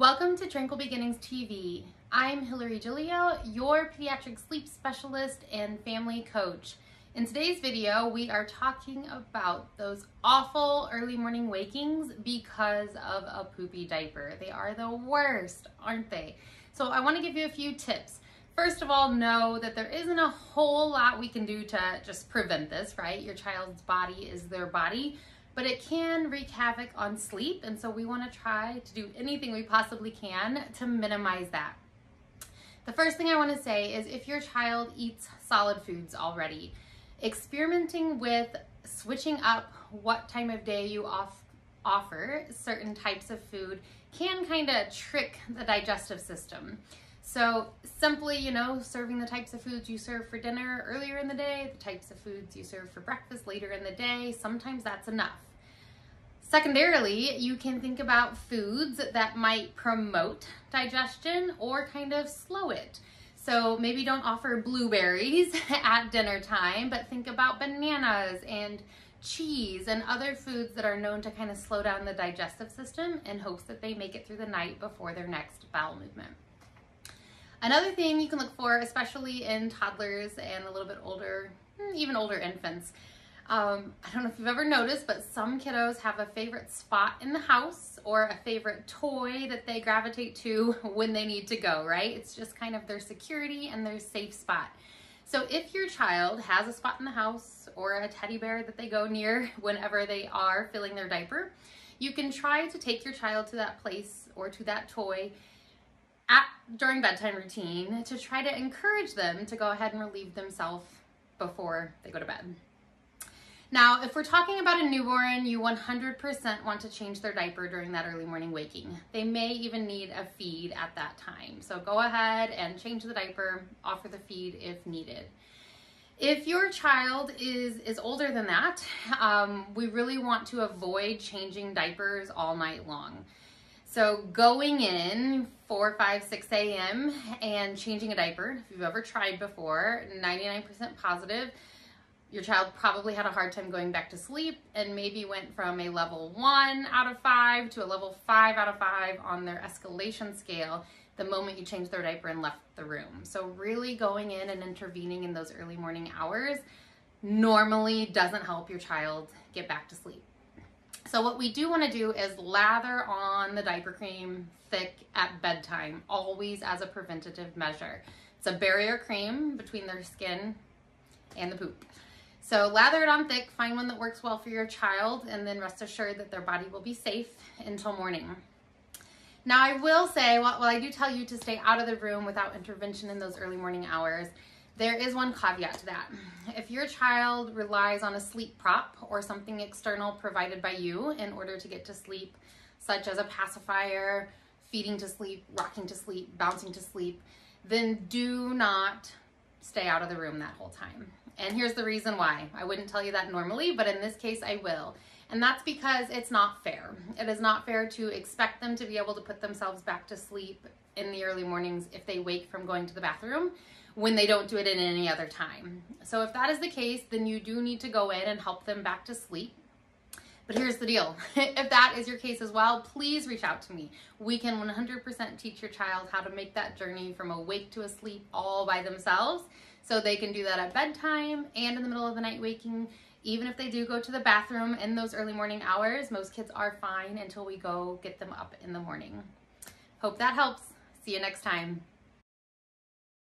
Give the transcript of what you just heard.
Welcome to Tranquil Beginnings TV. I'm Hilliary Giglio, your pediatric sleep specialist and family coach. In today's video, we are talking about those awful early morning wakings because of a poopy diaper. They are the worst, aren't they? So I wanna give you a few tips. First of all, know that there isn't a whole lot we can do to just prevent this, right? Your child's body is their body but it can wreak havoc on sleep. And so we want to try to do anything we possibly can to minimize that. The first thing I want to say is if your child eats solid foods already, experimenting with switching up what time of day you off, offer certain types of food can kind of trick the digestive system. So simply, you know, serving the types of foods you serve for dinner earlier in the day, the types of foods you serve for breakfast later in the day, sometimes that's enough. Secondarily, you can think about foods that might promote digestion or kind of slow it. So maybe don't offer blueberries at dinner time, but think about bananas and cheese and other foods that are known to kind of slow down the digestive system in hopes that they make it through the night before their next bowel movement. Another thing you can look for, especially in toddlers and a little bit older, hmm, even older infants, um, I don't know if you've ever noticed, but some kiddos have a favorite spot in the house or a favorite toy that they gravitate to when they need to go, right? It's just kind of their security and their safe spot. So if your child has a spot in the house or a teddy bear that they go near whenever they are filling their diaper, you can try to take your child to that place or to that toy at, during bedtime routine to try to encourage them to go ahead and relieve themselves before they go to bed. Now, if we're talking about a newborn, you 100% want to change their diaper during that early morning waking. They may even need a feed at that time. So go ahead and change the diaper, offer the feed if needed. If your child is, is older than that, um, we really want to avoid changing diapers all night long. So going in 4, 5, 6 a.m. and changing a diaper, if you've ever tried before, 99% positive, your child probably had a hard time going back to sleep and maybe went from a level one out of five to a level five out of five on their escalation scale the moment you changed their diaper and left the room. So really going in and intervening in those early morning hours normally doesn't help your child get back to sleep. So what we do want to do is lather on the diaper cream thick at bedtime, always as a preventative measure. It's a barrier cream between their skin and the poop. So lather it on thick, find one that works well for your child, and then rest assured that their body will be safe until morning. Now I will say, while, I do tell you to stay out of the room without intervention in those early morning hours, there is one caveat to that. If your child relies on a sleep prop or something external provided by you in order to get to sleep, such as a pacifier, feeding to sleep, rocking to sleep, bouncing to sleep, then do not stay out of the room that whole time. And here's the reason why. I wouldn't tell you that normally, but in this case I will. And that's because it's not fair. It is not fair to expect them to be able to put themselves back to sleep in the early mornings if they wake from going to the bathroom when they don't do it in any other time. So if that is the case, then you do need to go in and help them back to sleep. But here's the deal. if that is your case as well, please reach out to me. We can 100% teach your child how to make that journey from awake to asleep all by themselves so they can do that at bedtime and in the middle of the night waking. Even if they do go to the bathroom in those early morning hours, most kids are fine until we go get them up in the morning. Hope that helps. See you next time.